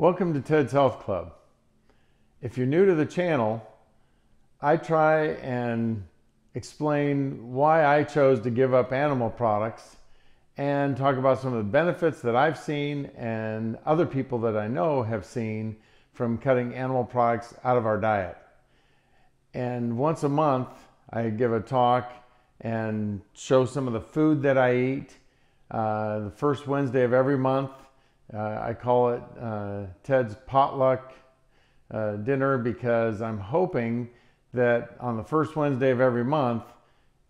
Welcome to Ted's Health Club. If you're new to the channel, I try and explain why I chose to give up animal products and talk about some of the benefits that I've seen and other people that I know have seen from cutting animal products out of our diet. And once a month, I give a talk and show some of the food that I eat. Uh, the first Wednesday of every month, uh, I call it uh, Ted's potluck uh, dinner because I'm hoping that on the first Wednesday of every month,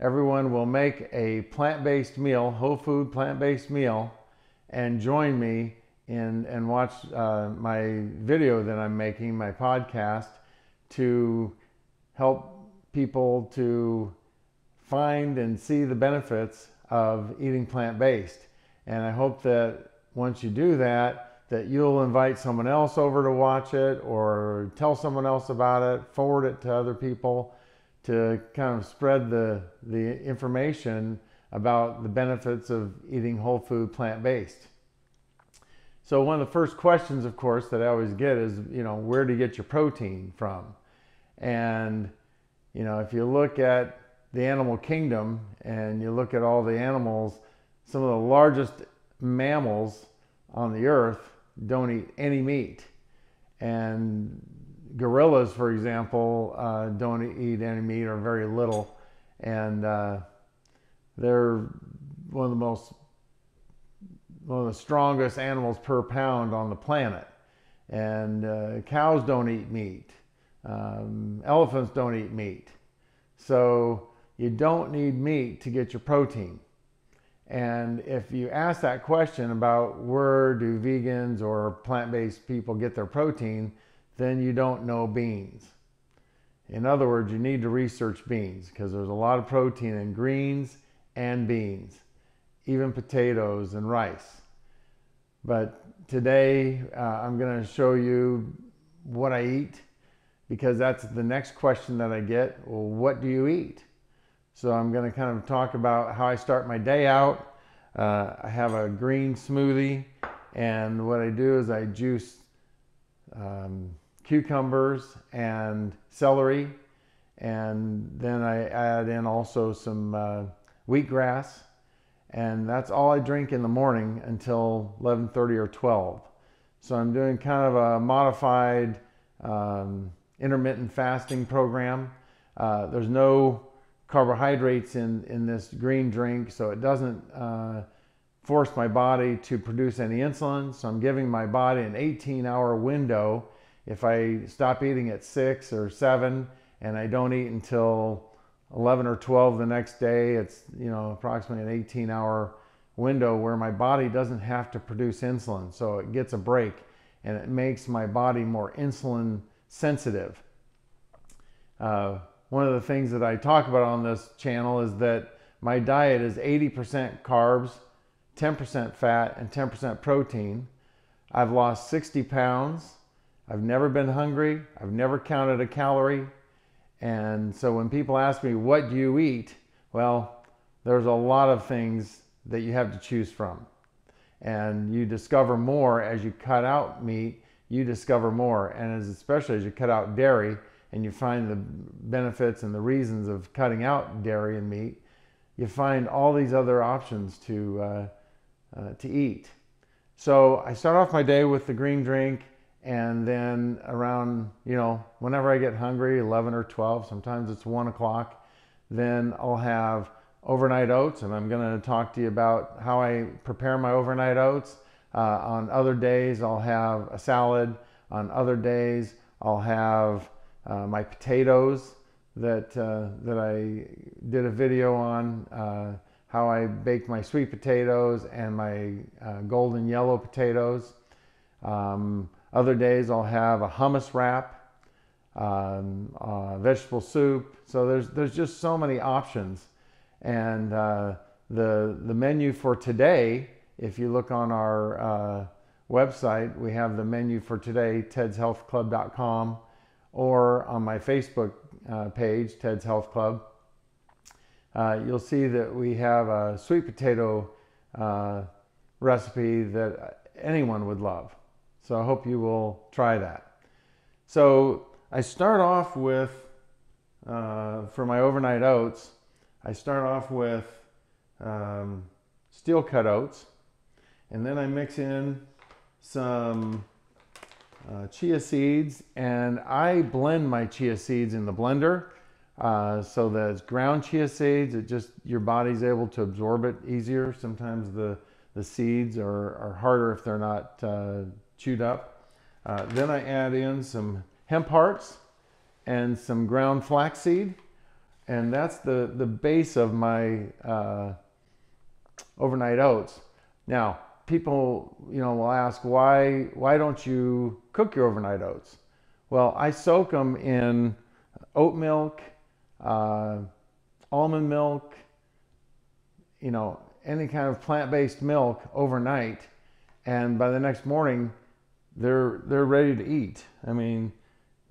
everyone will make a plant-based meal, whole food plant-based meal, and join me in and watch uh, my video that I'm making, my podcast, to help people to find and see the benefits of eating plant-based. And I hope that once you do that, that you'll invite someone else over to watch it or tell someone else about it, forward it to other people to kind of spread the, the information about the benefits of eating whole food plant-based. So one of the first questions, of course, that I always get is, you know, where to get your protein from? And, you know, if you look at the animal kingdom and you look at all the animals, some of the largest mammals on the earth don't eat any meat. And gorillas, for example, uh, don't eat any meat or very little. And uh, they're one of the most, one of the strongest animals per pound on the planet. And uh, cows don't eat meat. Um, elephants don't eat meat. So you don't need meat to get your protein. And if you ask that question about where do vegans or plant-based people get their protein, then you don't know beans. In other words, you need to research beans because there's a lot of protein in greens and beans, even potatoes and rice. But today uh, I'm going to show you what I eat because that's the next question that I get. Well, what do you eat? So I'm going to kind of talk about how I start my day out. Uh, I have a green smoothie and what I do is I juice um, cucumbers and celery and then I add in also some uh, wheatgrass and that's all I drink in the morning until 11.30 or 12. So I'm doing kind of a modified um, intermittent fasting program. Uh, there's no carbohydrates in, in this green drink, so it doesn't uh, force my body to produce any insulin. So I'm giving my body an 18 hour window. If I stop eating at six or seven and I don't eat until 11 or 12 the next day, it's, you know, approximately an 18 hour window where my body doesn't have to produce insulin. So it gets a break and it makes my body more insulin sensitive. Uh, one of the things that I talk about on this channel is that my diet is 80% carbs, 10% fat, and 10% protein. I've lost 60 pounds. I've never been hungry. I've never counted a calorie. And so when people ask me, what do you eat? Well, there's a lot of things that you have to choose from. And you discover more as you cut out meat, you discover more. And as, especially as you cut out dairy, and you find the benefits and the reasons of cutting out dairy and meat, you find all these other options to, uh, uh, to eat. So I start off my day with the green drink and then around, you know, whenever I get hungry, 11 or 12, sometimes it's one o'clock, then I'll have overnight oats and I'm going to talk to you about how I prepare my overnight oats. Uh, on other days, I'll have a salad. On other days, I'll have uh, my potatoes that, uh, that I did a video on, uh, how I bake my sweet potatoes and my uh, golden yellow potatoes. Um, other days I'll have a hummus wrap, um, uh, vegetable soup. So there's, there's just so many options. And uh, the, the menu for today, if you look on our website, we have the menu for today, tedshealthclub.com or on my Facebook uh, page, Ted's Health Club, uh, you'll see that we have a sweet potato uh, recipe that anyone would love. So I hope you will try that. So I start off with, uh, for my overnight oats, I start off with um, steel cut oats, and then I mix in some uh, chia seeds, and I blend my chia seeds in the blender uh, so that it's ground chia seeds. It just your body's able to absorb it easier. Sometimes the the seeds are, are harder if they're not uh, chewed up. Uh, then I add in some hemp hearts and some ground flaxseed, and that's the the base of my uh, overnight oats. Now people, you know, will ask why why don't you cook your overnight oats? Well, I soak them in oat milk, uh, almond milk, you know, any kind of plant-based milk overnight, and by the next morning, they're they're ready to eat. I mean,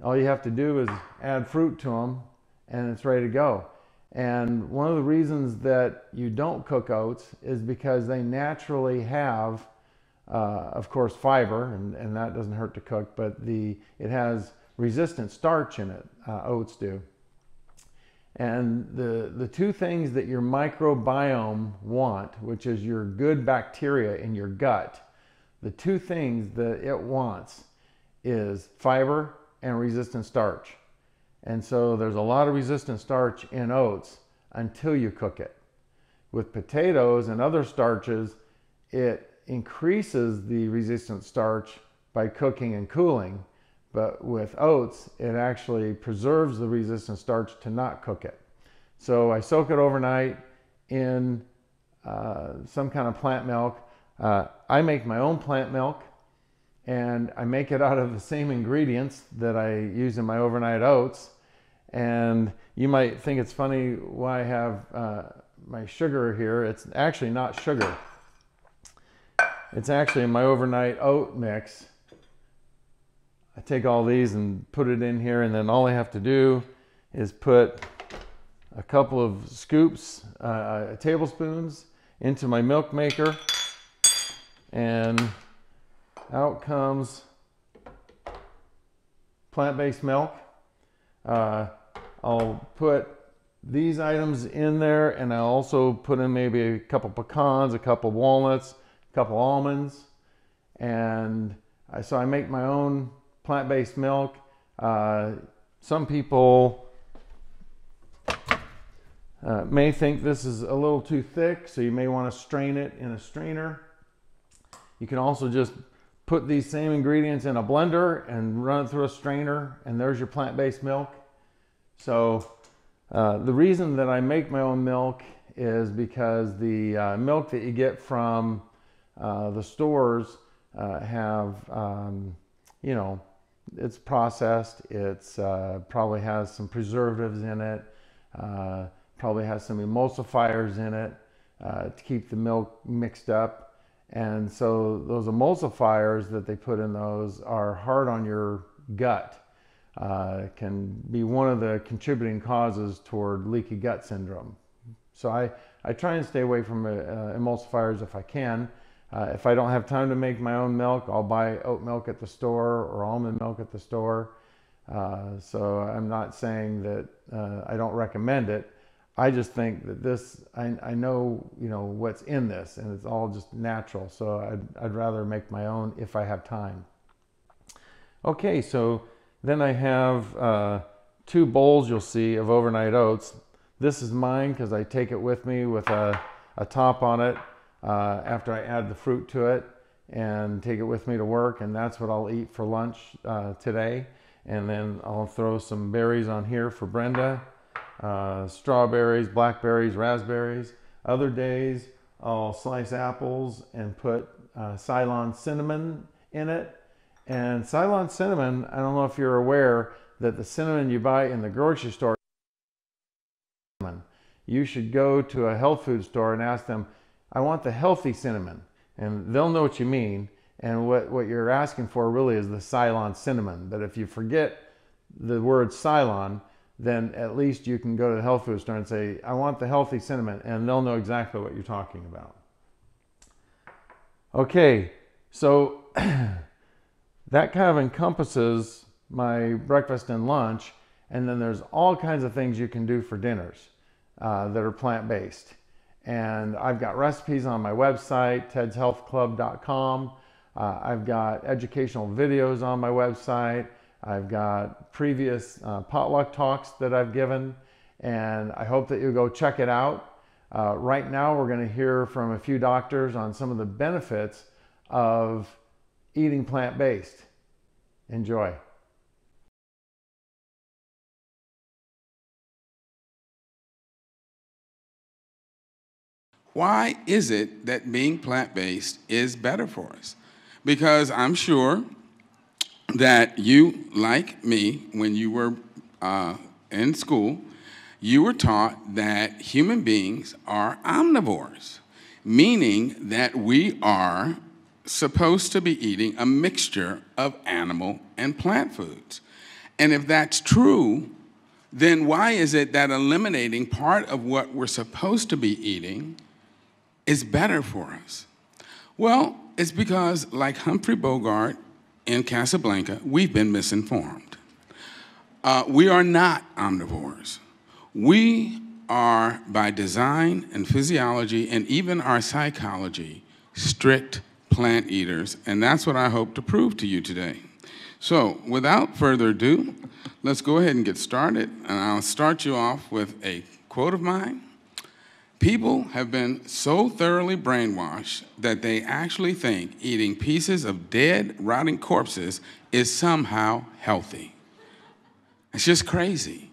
all you have to do is add fruit to them, and it's ready to go. And one of the reasons that you don't cook oats is because they naturally have, uh, of course, fiber, and, and that doesn't hurt to cook, but the it has resistant starch in it, uh, oats do. And the, the two things that your microbiome want, which is your good bacteria in your gut, the two things that it wants is fiber and resistant starch. And so there's a lot of resistant starch in oats until you cook it. With potatoes and other starches, it increases the resistant starch by cooking and cooling. But with oats, it actually preserves the resistant starch to not cook it. So I soak it overnight in uh, some kind of plant milk. Uh, I make my own plant milk and I make it out of the same ingredients that I use in my overnight oats. And you might think it's funny why I have uh, my sugar here. It's actually not sugar. It's actually my overnight oat mix. I take all these and put it in here and then all I have to do is put a couple of scoops, uh, tablespoons into my milk maker and out comes plant-based milk. Uh, I'll put these items in there and I'll also put in maybe a couple pecans, a couple walnuts, a couple almonds. And I, so I make my own plant-based milk. Uh, some people uh, may think this is a little too thick, so you may want to strain it in a strainer. You can also just put these same ingredients in a blender and run it through a strainer, and there's your plant-based milk. So uh, the reason that I make my own milk is because the uh, milk that you get from uh, the stores uh, have, um, you know, it's processed. It's uh, probably has some preservatives in it. Uh, probably has some emulsifiers in it to keep the milk mixed up. And so those emulsifiers that they put in those are hard on your gut uh, can be one of the contributing causes toward leaky gut syndrome. So I, I try and stay away from uh, emulsifiers if I can. Uh, if I don't have time to make my own milk, I'll buy oat milk at the store or almond milk at the store. Uh, so I'm not saying that uh, I don't recommend it. I just think that this, I, I know, you know, what's in this and it's all just natural. So I'd, I'd rather make my own if I have time. Okay, so then I have uh, two bowls you'll see of overnight oats. This is mine because I take it with me with a, a top on it uh, after I add the fruit to it and take it with me to work and that's what I'll eat for lunch uh, today. And then I'll throw some berries on here for Brenda, uh, strawberries, blackberries, raspberries. Other days I'll slice apples and put uh, Ceylon cinnamon in it and Ceylon cinnamon, I don't know if you're aware that the cinnamon you buy in the grocery store, cinnamon. you should go to a health food store and ask them, I want the healthy cinnamon. And they'll know what you mean. And what, what you're asking for really is the Ceylon cinnamon. But if you forget the word Ceylon, then at least you can go to the health food store and say, I want the healthy cinnamon, and they'll know exactly what you're talking about. Okay, so That kind of encompasses my breakfast and lunch. And then there's all kinds of things you can do for dinners uh, that are plant based. And I've got recipes on my website, tedshealthclub.com. Uh, I've got educational videos on my website. I've got previous uh, potluck talks that I've given, and I hope that you go check it out. Uh, right now, we're going to hear from a few doctors on some of the benefits of eating plant based. Enjoy. Why is it that being plant based is better for us? Because I'm sure that you, like me, when you were uh, in school, you were taught that human beings are omnivores, meaning that we are supposed to be eating a mixture of animal and plant foods. And if that's true, then why is it that eliminating part of what we're supposed to be eating is better for us? Well, it's because, like Humphrey Bogart in Casablanca, we've been misinformed. Uh, we are not omnivores. We are, by design and physiology and even our psychology, strict plant eaters, and that's what I hope to prove to you today. So, without further ado, let's go ahead and get started, and I'll start you off with a quote of mine. People have been so thoroughly brainwashed that they actually think eating pieces of dead, rotting corpses is somehow healthy. It's just crazy.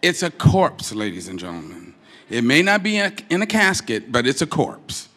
It's a corpse, ladies and gentlemen. It may not be in a casket, but it's a corpse.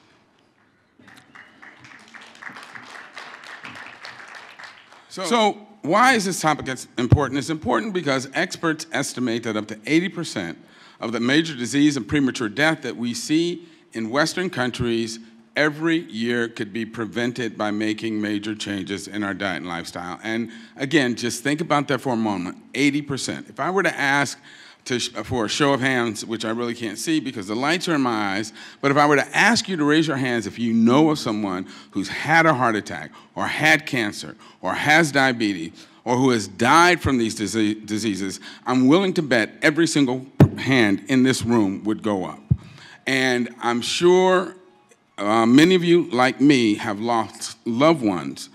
So, so, why is this topic important? It's important because experts estimate that up to 80% of the major disease and premature death that we see in Western countries every year could be prevented by making major changes in our diet and lifestyle. And again, just think about that for a moment 80%. If I were to ask to, for a show of hands, which I really can't see because the lights are in my eyes, but if I were to ask you to raise your hands if you know of someone who's had a heart attack or had cancer or has diabetes or who has died from these diseases, I'm willing to bet every single hand in this room would go up. And I'm sure uh, many of you, like me, have lost loved ones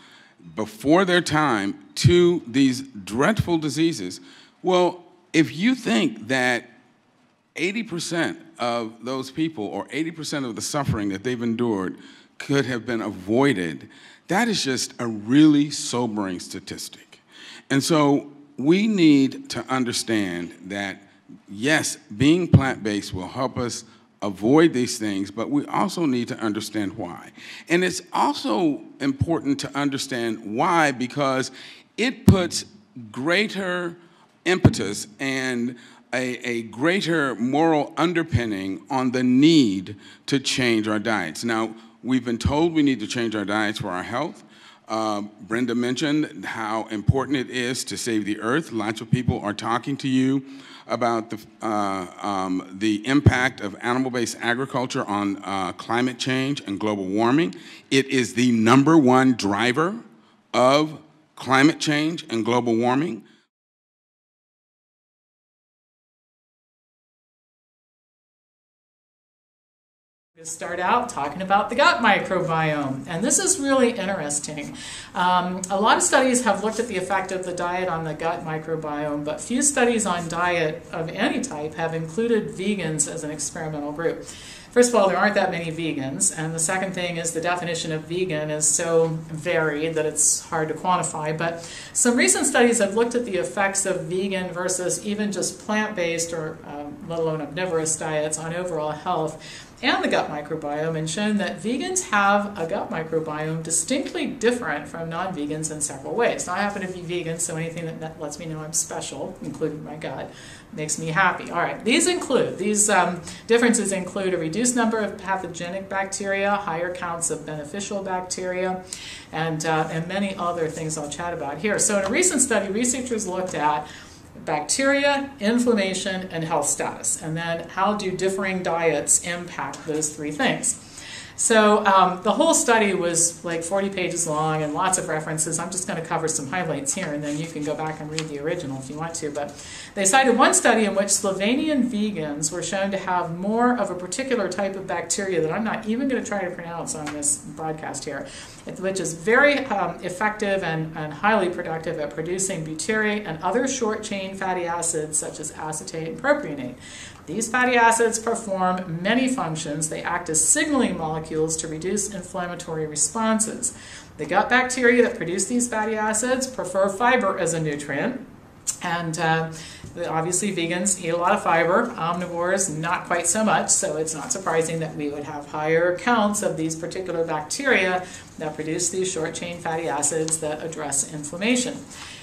before their time to these dreadful diseases. Well, if you think that 80% of those people or 80% of the suffering that they've endured could have been avoided, that is just a really sobering statistic. And so we need to understand that yes, being plant based will help us avoid these things, but we also need to understand why. And it's also important to understand why because it puts greater impetus and a, a, greater moral underpinning on the need to change our diets. Now, we've been told we need to change our diets for our health. Uh, Brenda mentioned how important it is to save the earth. Lots of people are talking to you about the, uh, um, the impact of animal-based agriculture on uh, climate change and global warming. It is the number one driver of climate change and global warming. Start out talking about the gut microbiome. And this is really interesting. Um, a lot of studies have looked at the effect of the diet on the gut microbiome, but few studies on diet of any type have included vegans as an experimental group. First of all, there aren't that many vegans, and the second thing is the definition of vegan is so varied that it's hard to quantify. But some recent studies have looked at the effects of vegan versus even just plant-based or um, let alone omnivorous diets on overall health and the gut microbiome and shown that vegans have a gut microbiome distinctly different from non-vegans in several ways. Now, I happen to be vegan, so anything that lets me know I'm special, including my gut, makes me happy. All right, these include, these um, differences include a reduced number of pathogenic bacteria, higher counts of beneficial bacteria, and, uh, and many other things I'll chat about here. So in a recent study, researchers looked at bacteria, inflammation, and health status. And then how do differing diets impact those three things? So um, the whole study was like 40 pages long and lots of references. I'm just going to cover some highlights here, and then you can go back and read the original if you want to. But they cited one study in which Slovenian vegans were shown to have more of a particular type of bacteria that I'm not even going to try to pronounce on this broadcast here, which is very um, effective and, and highly productive at producing butyrate and other short chain fatty acids such as acetate and propionate. These fatty acids perform many functions. They act as signaling molecules to reduce inflammatory responses. The gut bacteria that produce these fatty acids prefer fiber as a nutrient. And uh, obviously, vegans eat a lot of fiber. Omnivores, not quite so much. So it's not surprising that we would have higher counts of these particular bacteria that produce these short chain fatty acids that address inflammation.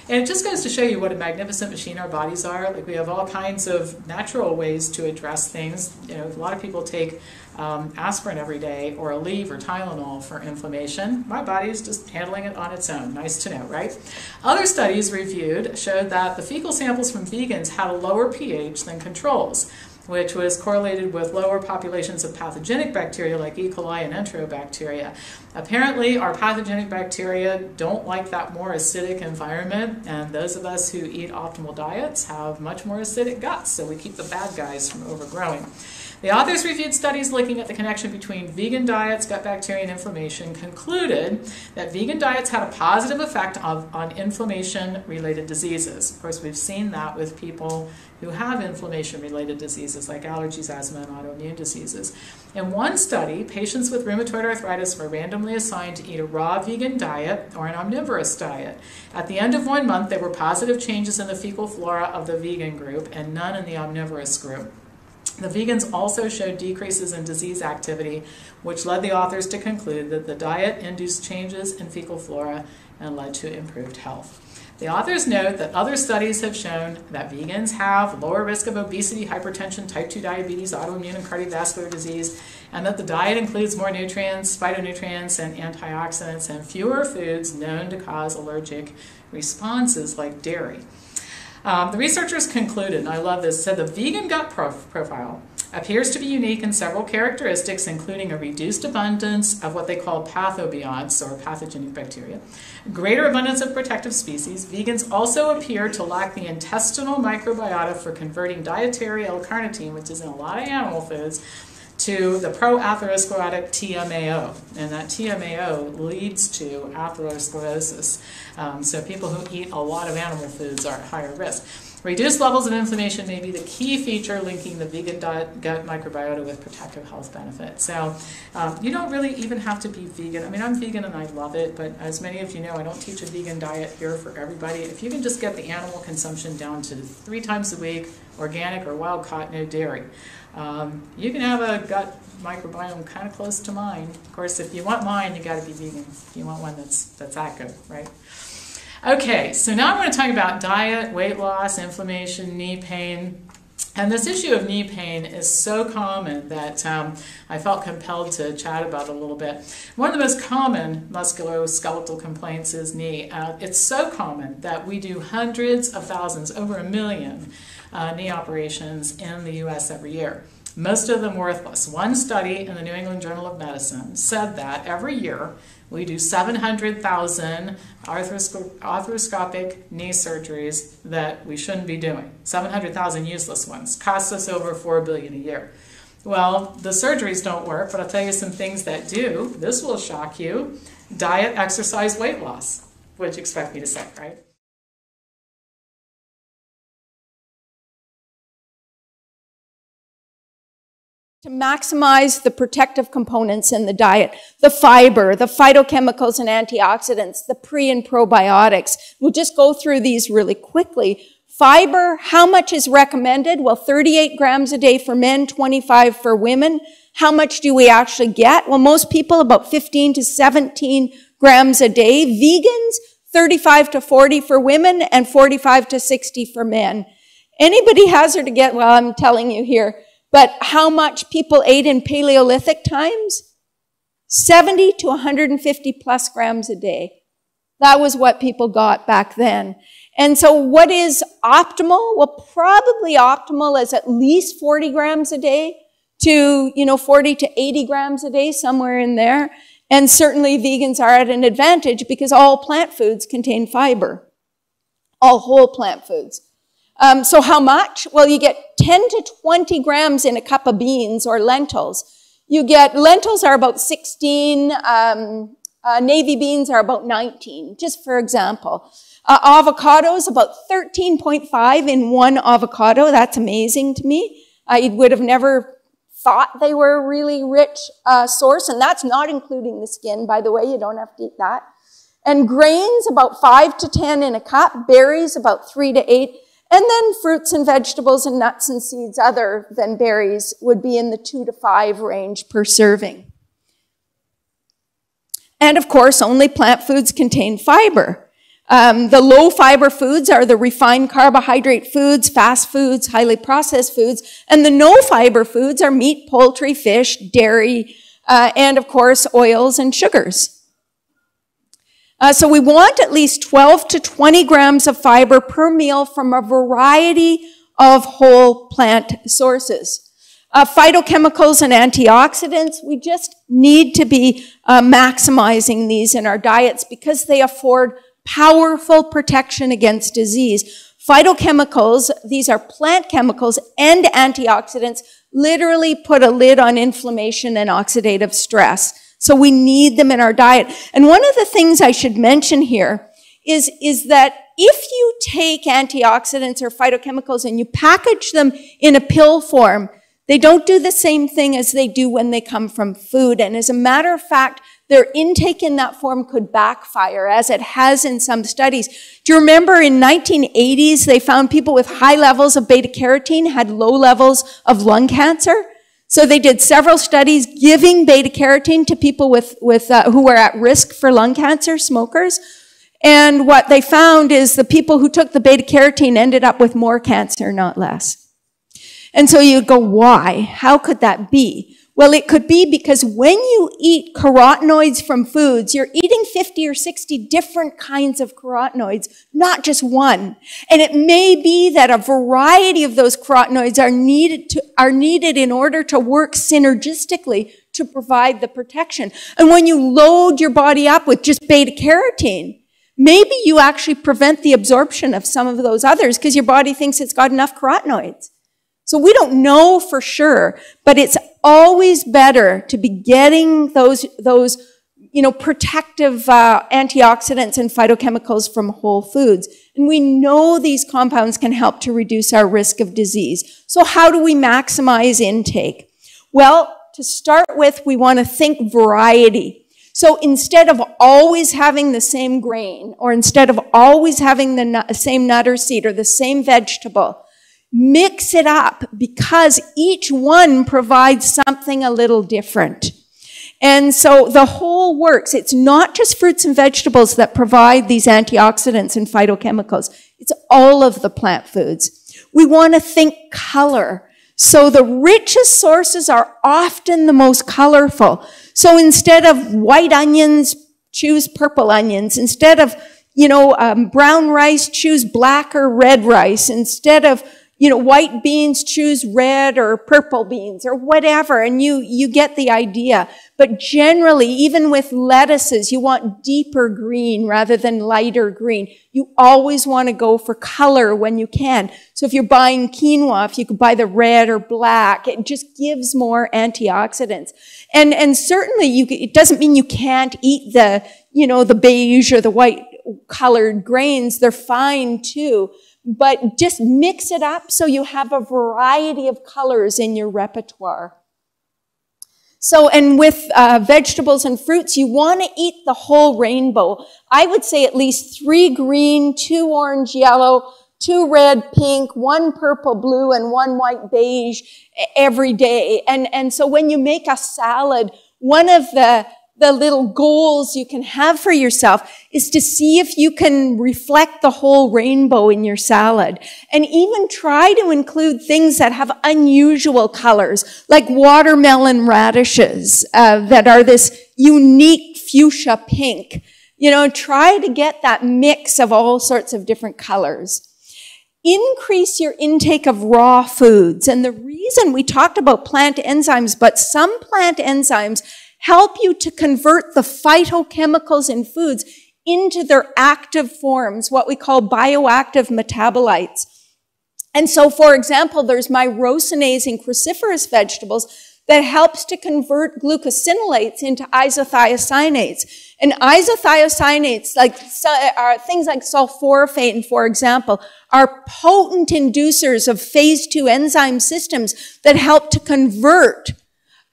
And it just goes to show you what a magnificent machine our bodies are. Like we have all kinds of natural ways to address things. You know, a lot of people take um, aspirin every day or Aleve or Tylenol for inflammation. My body is just handling it on its own. Nice to know, right? Other studies reviewed showed that the fecal samples from vegans had a lower pH than controls which was correlated with lower populations of pathogenic bacteria like E. coli and enterobacteria. Apparently, our pathogenic bacteria don't like that more acidic environment, and those of us who eat optimal diets have much more acidic guts, so we keep the bad guys from overgrowing. The authors reviewed studies looking at the connection between vegan diets, gut bacteria, and inflammation, concluded that vegan diets had a positive effect of, on inflammation related diseases. Of course, we've seen that with people who have inflammation related diseases like allergies, asthma, and autoimmune diseases. In one study, patients with rheumatoid arthritis were randomly assigned to eat a raw vegan diet or an omnivorous diet. At the end of one month, there were positive changes in the fecal flora of the vegan group and none in the omnivorous group. The vegans also showed decreases in disease activity, which led the authors to conclude that the diet induced changes in fecal flora and led to improved health. The authors note that other studies have shown that vegans have lower risk of obesity, hypertension, type 2 diabetes, autoimmune and cardiovascular disease, and that the diet includes more nutrients, phytonutrients, and antioxidants, and fewer foods known to cause allergic responses like dairy. Um, the researchers concluded, and I love this, said the vegan gut prof profile appears to be unique in several characteristics, including a reduced abundance of what they call pathobionts, or pathogenic bacteria, greater abundance of protective species. Vegans also appear to lack the intestinal microbiota for converting dietary L-carnitine, which is in a lot of animal foods, to the proatherosclerotic TMAO, and that TMAO leads to atherosclerosis. Um, so people who eat a lot of animal foods are at higher risk. Reduced levels of inflammation may be the key feature linking the vegan diet, gut microbiota with protective health benefits. So um, you don't really even have to be vegan. I mean, I'm vegan and I love it, but as many of you know, I don't teach a vegan diet here for everybody. If you can just get the animal consumption down to three times a week, organic or wild caught, no dairy. Um, you can have a gut microbiome kind of close to mine. Of course, if you want mine, you got to be vegan. If you want one that's that's that good, right? Okay, so now I'm going to talk about diet, weight loss, inflammation, knee pain. And this issue of knee pain is so common that um, I felt compelled to chat about it a little bit. One of the most common musculoskeletal complaints is knee. Uh, it's so common that we do hundreds of thousands, over a million uh, knee operations in the US every year. Most of them worthless. One study in the New England Journal of Medicine said that every year we do 700,000 arthroscopic knee surgeries that we shouldn't be doing. 700,000 useless ones. Costs us over 4 billion a year. Well, the surgeries don't work, but I'll tell you some things that do. This will shock you. Diet, exercise, weight loss. What'd you expect me to say, right? To maximize the protective components in the diet, the fiber, the phytochemicals and antioxidants, the pre and probiotics. We'll just go through these really quickly. Fiber, how much is recommended? Well, 38 grams a day for men, 25 for women. How much do we actually get? Well, most people about 15 to 17 grams a day. Vegans, 35 to 40 for women and 45 to 60 for men. Anybody hazard to get, well, I'm telling you here, but how much people ate in Paleolithic times? 70 to 150 plus grams a day. That was what people got back then. And so what is optimal? Well, probably optimal is at least 40 grams a day to, you know, 40 to 80 grams a day, somewhere in there. And certainly vegans are at an advantage because all plant foods contain fiber. All whole plant foods. Um, so how much? Well, you get 10 to 20 grams in a cup of beans or lentils. You get, lentils are about 16, um, uh, navy beans are about 19, just for example. Uh, avocados, about 13.5 in one avocado. That's amazing to me. I would have never thought they were a really rich uh, source, and that's not including the skin, by the way. You don't have to eat that. And grains, about 5 to 10 in a cup. Berries, about 3 to 8. And then fruits and vegetables and nuts and seeds other than berries would be in the 2 to 5 range per serving. And of course, only plant foods contain fiber. Um, the low fiber foods are the refined carbohydrate foods, fast foods, highly processed foods, and the no fiber foods are meat, poultry, fish, dairy, uh, and of course oils and sugars. Uh, so we want at least 12 to 20 grams of fiber per meal from a variety of whole plant sources. Uh, phytochemicals and antioxidants, we just need to be uh, maximizing these in our diets because they afford powerful protection against disease. Phytochemicals, these are plant chemicals and antioxidants, literally put a lid on inflammation and oxidative stress. So we need them in our diet. And one of the things I should mention here is, is that if you take antioxidants or phytochemicals and you package them in a pill form, they don't do the same thing as they do when they come from food. And as a matter of fact, their intake in that form could backfire, as it has in some studies. Do you remember in 1980s, they found people with high levels of beta carotene had low levels of lung cancer? So they did several studies giving beta carotene to people with, with, uh, who were at risk for lung cancer, smokers. And what they found is the people who took the beta carotene ended up with more cancer, not less. And so you go, why? How could that be? Well, it could be because when you eat carotenoids from foods, you're eating 50 or 60 different kinds of carotenoids, not just one. And it may be that a variety of those carotenoids are needed to, are needed in order to work synergistically to provide the protection. And when you load your body up with just beta carotene, maybe you actually prevent the absorption of some of those others because your body thinks it's got enough carotenoids. So we don't know for sure, but it's always better to be getting those, those you know, protective uh, antioxidants and phytochemicals from whole foods. And we know these compounds can help to reduce our risk of disease. So how do we maximize intake? Well, to start with, we want to think variety. So instead of always having the same grain, or instead of always having the same nut or seed, or the same vegetable, Mix it up because each one provides something a little different. And so the whole works. It's not just fruits and vegetables that provide these antioxidants and phytochemicals. It's all of the plant foods. We want to think color. So the richest sources are often the most colorful. So instead of white onions, choose purple onions. Instead of, you know, um, brown rice, choose black or red rice. Instead of you know, white beans choose red or purple beans or whatever, and you, you get the idea. But generally, even with lettuces, you want deeper green rather than lighter green. You always want to go for color when you can. So if you're buying quinoa, if you could buy the red or black, it just gives more antioxidants. And, and certainly you, it doesn't mean you can't eat the, you know, the beige or the white colored grains. They're fine too but just mix it up so you have a variety of colors in your repertoire. So, and with uh, vegetables and fruits, you want to eat the whole rainbow. I would say at least three green, two orange, yellow, two red, pink, one purple, blue, and one white beige every day. And, and so when you make a salad, one of the the little goals you can have for yourself is to see if you can reflect the whole rainbow in your salad. And even try to include things that have unusual colors, like watermelon radishes, uh, that are this unique fuchsia pink. You know, try to get that mix of all sorts of different colors. increase your intake of raw foods. And the reason we talked about plant enzymes, but some plant enzymes help you to convert the phytochemicals in foods into their active forms, what we call bioactive metabolites. And so, for example, there's myrosinase in cruciferous vegetables that helps to convert glucosinolates into isothiocyanates. And isothiocyanates, like are uh, things like sulforaphane, for example, are potent inducers of phase two enzyme systems that help to convert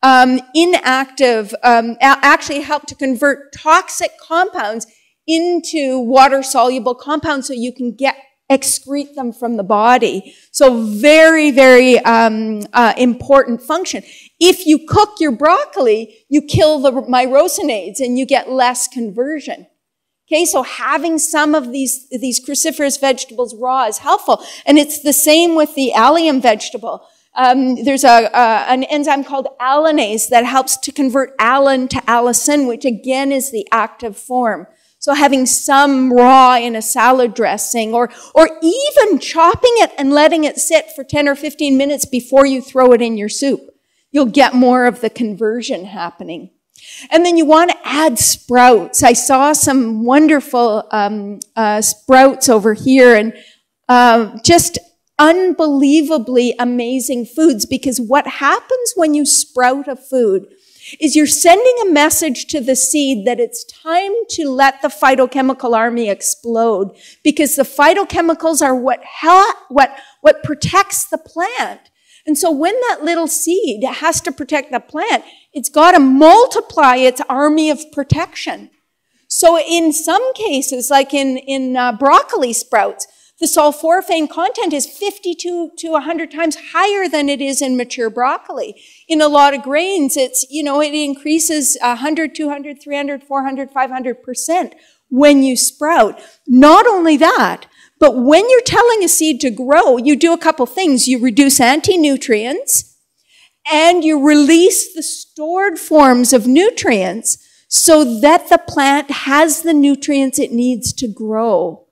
um, inactive, um, actually help to convert toxic compounds into water soluble compounds so you can get excrete them from the body. So very, very um, uh, important function. If you cook your broccoli, you kill the myrosinase and you get less conversion. Okay, so having some of these, these cruciferous vegetables raw is helpful. And it's the same with the allium vegetable. Um, there's a, an enzyme called alliinase that helps to convert alliin to allicin, which again is the active form. So having some raw in a salad dressing or, or even chopping it and letting it sit for 10 or 15 minutes before you throw it in your soup. You'll get more of the conversion happening. And then you want to add sprouts. I saw some wonderful um, uh, sprouts over here and uh, just unbelievably amazing foods because what happens when you sprout a food is you're sending a message to the seed that it's time to let the phytochemical army explode because the phytochemicals are what, what, what protects the plant. And so when that little seed has to protect the plant, it's got to multiply its army of protection. So in some cases, like in, in uh, broccoli sprouts, the sulforaphane content is 52 to 100 times higher than it is in mature broccoli. In a lot of grains, it's, you know, it increases 100, 200, 300, 400, 500% when you sprout. Not only that, but when you're telling a seed to grow, you do a couple things. You reduce anti-nutrients and you release the stored forms of nutrients so that the plant has the nutrients it needs to grow.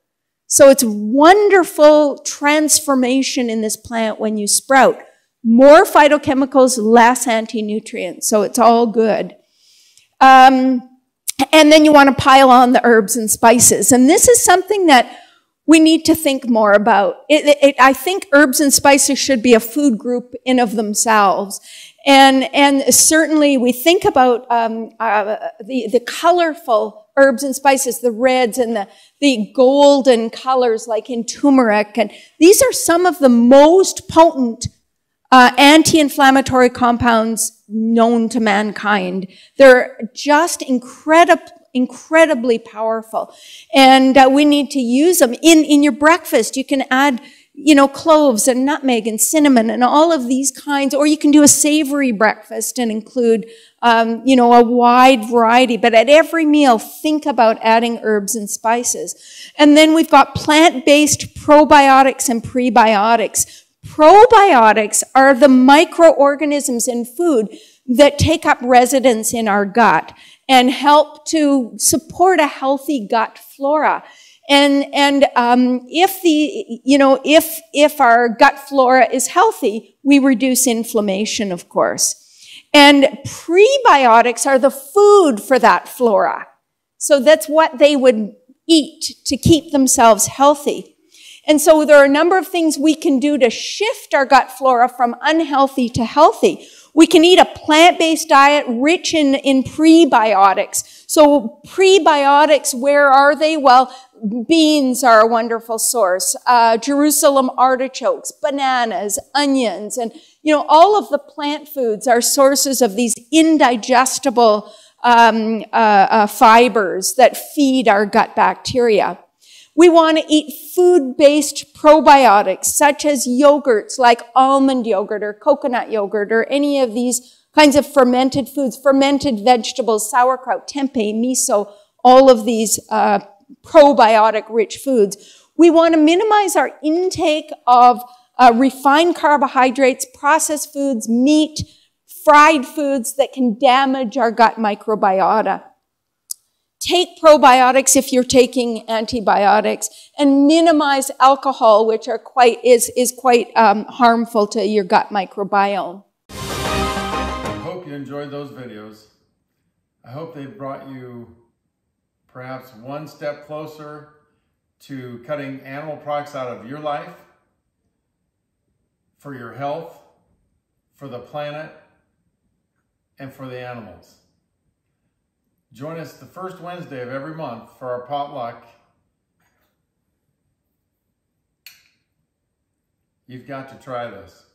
So it's wonderful transformation in this plant when you sprout. More phytochemicals, less anti-nutrients. So it's all good. Um, and then you want to pile on the herbs and spices. And this is something that we need to think more about. It, it, I think herbs and spices should be a food group in of themselves. And, and certainly we think about um, uh, the, the colorful herbs and spices, the reds and the, the golden colors like in turmeric. And these are some of the most potent uh, anti-inflammatory compounds known to mankind. They're just incredible incredibly powerful. And uh, we need to use them. In, in your breakfast, you can add you know, cloves and nutmeg and cinnamon and all of these kinds, or you can do a savory breakfast and include, um, you know, a wide variety. But at every meal, think about adding herbs and spices. And then we've got plant-based probiotics and prebiotics. Probiotics are the microorganisms in food that take up residence in our gut and help to support a healthy gut flora. And, and um, if the, you know, if, if our gut flora is healthy, we reduce inflammation, of course. And prebiotics are the food for that flora. So that's what they would eat to keep themselves healthy. And so there are a number of things we can do to shift our gut flora from unhealthy to healthy. We can eat a plant-based diet rich in, in prebiotics. So prebiotics, where are they? Well, beans are a wonderful source. Uh, Jerusalem artichokes, bananas, onions, and you know all of the plant foods are sources of these indigestible um, uh, uh, fibers that feed our gut bacteria. We want to eat food-based probiotics such as yogurts like almond yogurt or coconut yogurt or any of these kinds of fermented foods, fermented vegetables, sauerkraut, tempeh, miso, all of these uh, probiotic rich foods. We want to minimize our intake of uh, refined carbohydrates, processed foods, meat, fried foods that can damage our gut microbiota. take probiotics if you're taking antibiotics, and minimize alcohol, which are quite, is, is quite um, harmful to your gut microbiome. I hope you enjoyed those videos. I hope they brought you perhaps one step closer to cutting animal products out of your life for your health, for the planet, and for the animals. Join us the first Wednesday of every month for our potluck. You've got to try this.